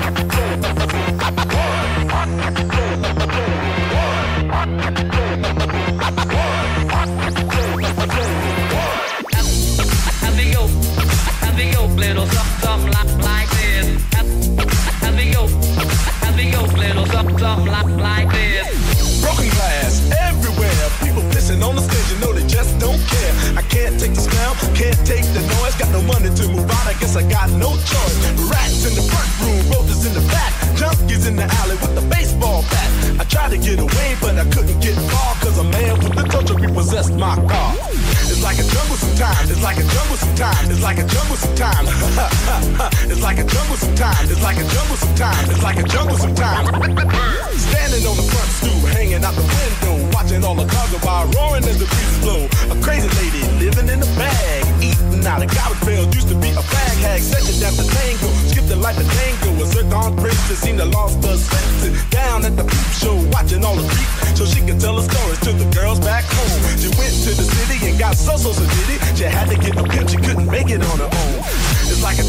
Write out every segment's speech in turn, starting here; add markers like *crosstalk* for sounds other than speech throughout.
Get it. No money to move out, I guess I got no choice. Rats in the front room, roaches in the back, junkies in the alley with the baseball bat. I tried to get away, but I couldn't get far, cause a man with the torture repossessed my car. It's like a jungle sometimes, it's like a jungle sometimes, it's like a jungle sometimes. *laughs* it's like a jungle sometimes, it's like a jungle sometimes, it's like a jungle sometimes. Standing on the front stoop, hanging out the window, watching all the cars go by, roaring as the breeze blow. A crazy lady out of pails, used to be a fag hag, such a damn the tango, skipped the life of tango, a zircon princess, seemed to lost her senses. Down at the peep show, watching all the creeps, so she could tell her stories to the girls back home. She went to the city and got so so did it. She had to get a pimp, she couldn't make it on her own. It's like a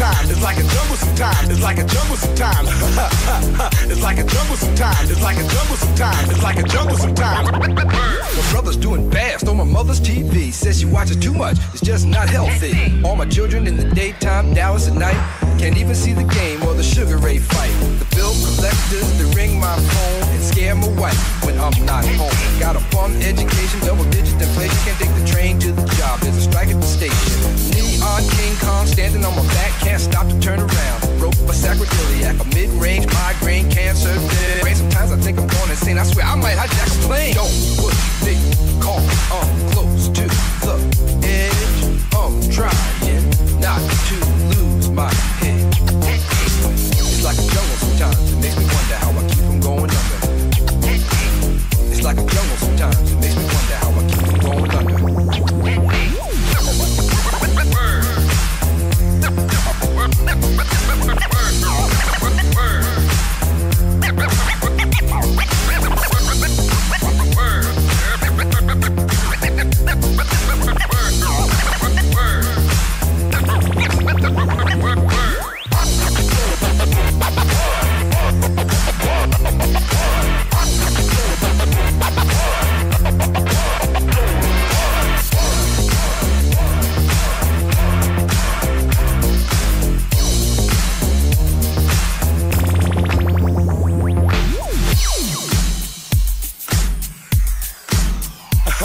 sometimes, it's like a jungle sometimes, it's like a jungle sometimes. *laughs* it's like a jungle sometimes, it's like a jungle sometimes, it's like a jungle sometimes. My brother's doing fast on my mother's TV. Says she watches too much, it's just not healthy. All my children in the daytime, Dallas at night. Can't even see the game or the Sugar Ray fight. The bill collectors, they ring my phone and scare my wife when I'm not home. Got a bum education, double digit inflation. Can't take the train to the job, sometimes. It makes me wonder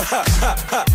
ha, ha, ha.